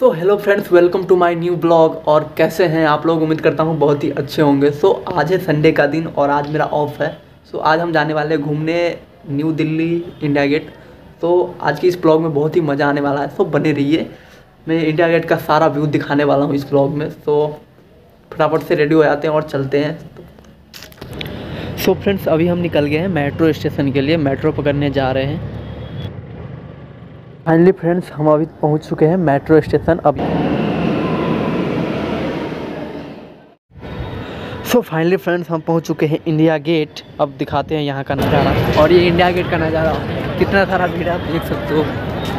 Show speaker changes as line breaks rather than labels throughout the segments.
So hello friends welcome to my new blog और कैसे हैं आप लोग? उम्मीद करता हूँ बहुत ही अच्छे होंगे। सो so, आज है संडे का दिन और आज मेरा ऑफ़ है। सो so, आज हम जाने वाले हैं घूमने न्यू दिल्ली इंडिया गेट तो आज की इस ब्लॉग में बहुत ही मज़ा आने वाला है। सो so, बने रहिए। मैं इंडिया गेट का सारा व्यू दिखाने वाला हूँ इस ब्लॉग में। सो so, फटाफट से रेडी हो जाते हैं और चलते हैं। सो so, फ्रेंड्स अभी हम निकल गए हैं मेट्रो स्टेशन के लिए। मेट्रो पकड़ने जा रहे हैं। फाइनली फ्रेंड्स हम अभी पहुँच चुके हैं मेट्रो स्टेशन अब। सो फाइनली फ्रेंड्स हम पहुँच चुके हैं इंडिया गेट अब दिखाते हैं यहाँ का नज़ारा। और ये इंडिया गेट का नज़ारा। कितना सारा भीड़ आप देख सकते हो।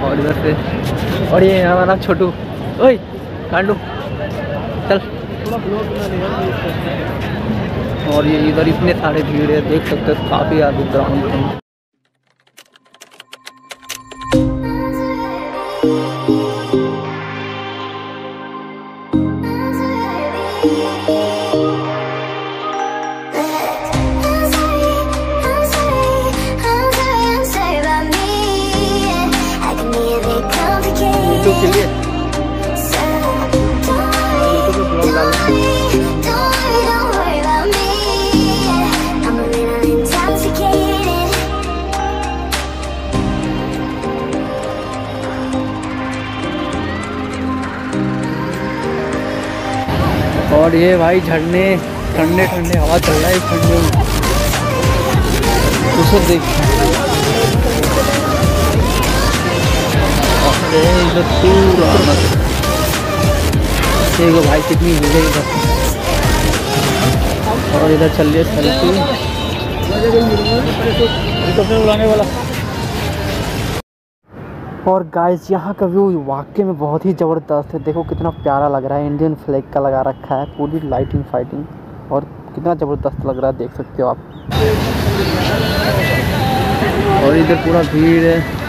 और इधर से। और ये हमारा छोटू। ओए, कांडू। चल। और ये इधर इतने सारे भीड़ है, देख सकते हो, काफ़ी ज़्यादा ग्राउंड और ये भाई झरने, ठंडे ठंडे हवा चल रहा है इस ठंडे में। अरे पूरा देखो भाई कितनी है इधर। और इधर चल रही है सेल्फी उड़ाने वाला। और गाइस यहाँ का व्यू वाकई में बहुत ही ज़बरदस्त है। देखो कितना प्यारा लग रहा है। इंडियन फ्लैग का लगा रखा है। पूरी लाइटिंग फाइटिंग और कितना ज़बरदस्त लग रहा है, देख सकते हो आप। और इधर पूरा भीड़ है।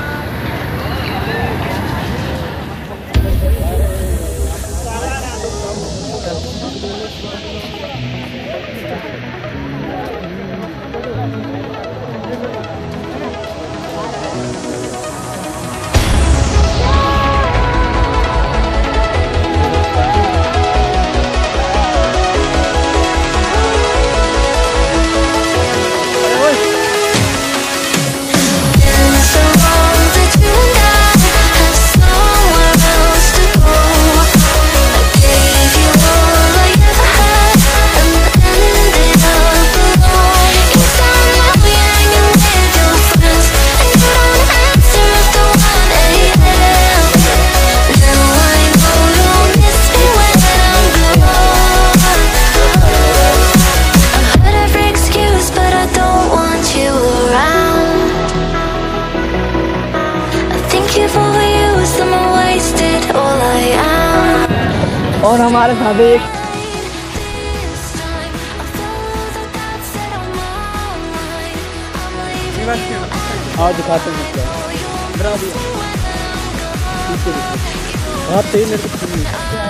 और हमारे साथ एक आज दिखाते हैं आप सही मेरे को